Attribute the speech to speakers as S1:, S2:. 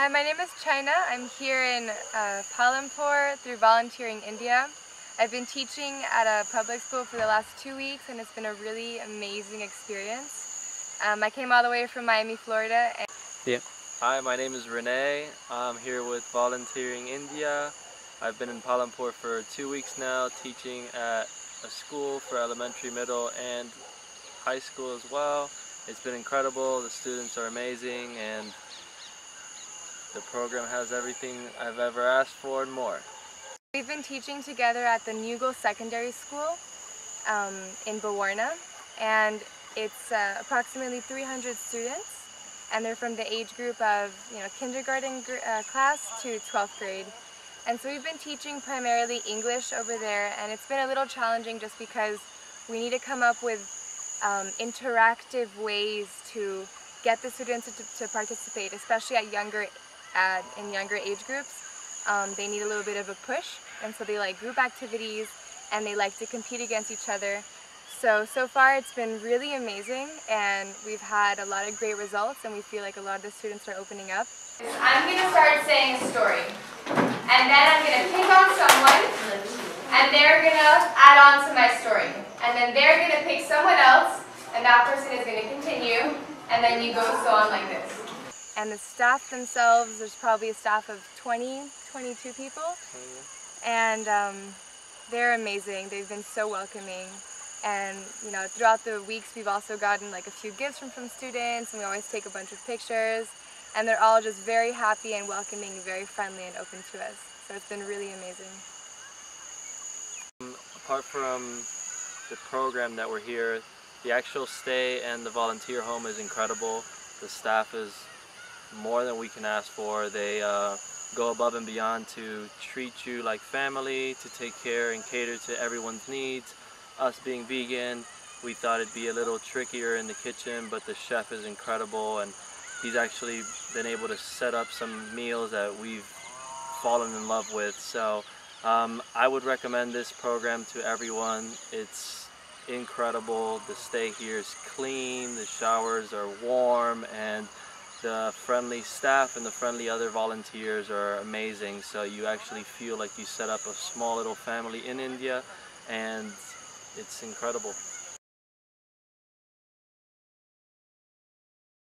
S1: Hi, my name is China. I'm here in uh, Palampur through Volunteering India. I've been teaching at a public school for the last two weeks and it's been a really amazing experience. Um, I came all the way from Miami, Florida. And
S2: yeah. Hi, my name is Rene. I'm here with Volunteering India. I've been in Palampur for two weeks now teaching at a school for elementary, middle, and high school as well. It's been incredible. The students are amazing and the program has everything I've ever asked for and more.
S1: We've been teaching together at the Newgall Secondary School um, in Bawarna and it's uh, approximately 300 students and they're from the age group of you know kindergarten uh, class to 12th grade. And so we've been teaching primarily English over there and it's been a little challenging just because we need to come up with um, interactive ways to get the students to, to participate, especially at younger, at, in younger age groups. Um, they need a little bit of a push and so they like group activities and they like to compete against each other. So, so far it's been really amazing and we've had a lot of great results and we feel like a lot of the students are opening up.
S3: I'm going to start saying a story and then I'm going to pick on someone and they're going to add on to my story and then they're going to pick someone else and that person is going to continue and then you go so on like this.
S1: And the staff themselves, there's probably a staff of 20, 22 people and um, they're amazing. They've been so welcoming and you know throughout the weeks we've also gotten like a few gifts from some students and we always take a bunch of pictures and they're all just very happy and welcoming, very friendly and open to us. So it's been really amazing.
S2: Apart from the program that we're here, the actual stay and the volunteer home is incredible. The staff is more than we can ask for. They uh, go above and beyond to treat you like family, to take care and cater to everyone's needs. Us being vegan, we thought it'd be a little trickier in the kitchen, but the chef is incredible and he's actually been able to set up some meals that we've fallen in love with. So um, I would recommend this program to everyone. It's incredible. The stay here is clean, the showers are warm, and the friendly staff and the friendly other volunteers are amazing. So you actually feel like you set up a small little family in India, and it's incredible.